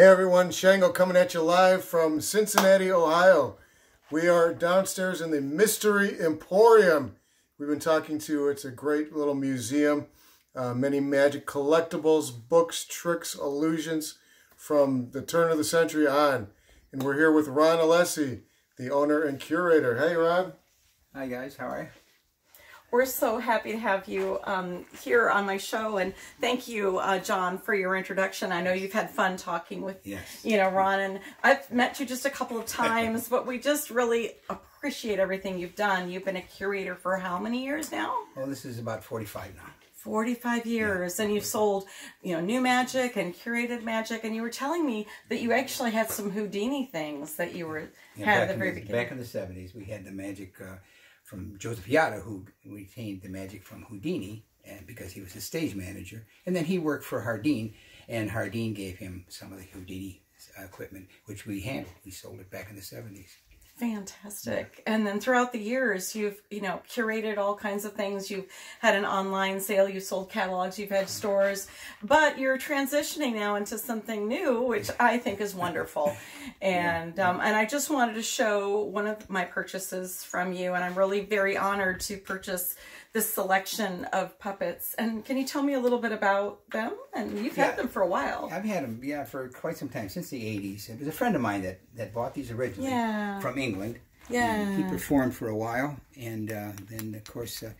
Hey everyone, Shango coming at you live from Cincinnati, Ohio. We are downstairs in the Mystery Emporium. We've been talking to, it's a great little museum. Uh, many magic collectibles, books, tricks, illusions from the turn of the century on. And we're here with Ron Alessi, the owner and curator. Hey Ron. Hi guys, how are you? We're so happy to have you um, here on my show, and thank you, uh, John, for your introduction. I know you've had fun talking with, Yes. you know, Ron, and I've met you just a couple of times, but we just really appreciate everything you've done. You've been a curator for how many years now? Well, this is about 45 now. 45 years, and you've sold, you know, new magic and curated magic, and you were telling me that you actually had some Houdini things that you were Yeah, had at the very the, beginning. back in the 70s, we had the magic uh, from Joseph Yada, who retained the magic from Houdini and because he was a stage manager. And then he worked for Hardeen, and Hardeen gave him some of the Houdini uh, equipment, which we handled. We sold it back in the 70s. Fantastic. And then throughout the years, you've, you know, curated all kinds of things. You've had an online sale, you've sold catalogs, you've had stores, but you're transitioning now into something new, which I think is wonderful. And, um, and I just wanted to show one of my purchases from you, and I'm really very honored to purchase this selection of puppets. And can you tell me a little bit about them? And you've Yeah. had them for a while. I've had them, yeah, for quite some time, since the 80s. It was a friend of mine that, that bought these originally Yeah. from England. Yeah. And he performed for a while, and uh, then, of course, uh,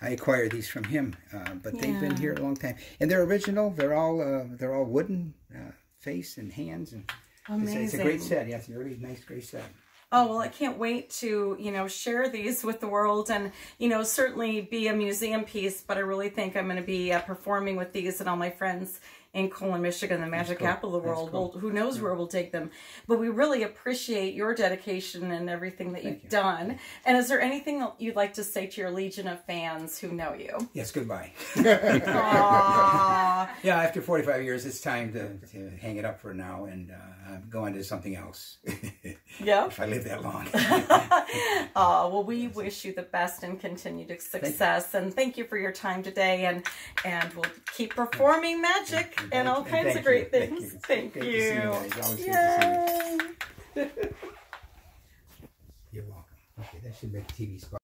I acquired these from him. Uh, but they've been here a long time, and they're original. They're all uh, they're all wooden uh, face and hands, and it's, it's a great set. Yeah, it's a really nice, great set. Oh, well, I can't wait to, you know, share these with the world and, you know, certainly be a museum piece, but I really think I'm going to be uh, performing with these and all my friends in Colon, Michigan, the magic cool. capital of the world. cool. Well, who knows where we'll take them. But we really appreciate your dedication and everything that you've you. done. And is there anything that you'd like to say to your legion of fans who know you? Yes, goodbye. Yeah, after 45 years, it's time to, to hang it up for now and uh, go on to something else. yeah. if I live that long. Uh, well, we wish you the best and continued success. And thank you for your time today. And and we'll keep performing magic and all kinds you. of great Thank things. you. Thank great to see you you. guys. Always good to see you. Yay. You're welcome. Okay, that should make TV spot.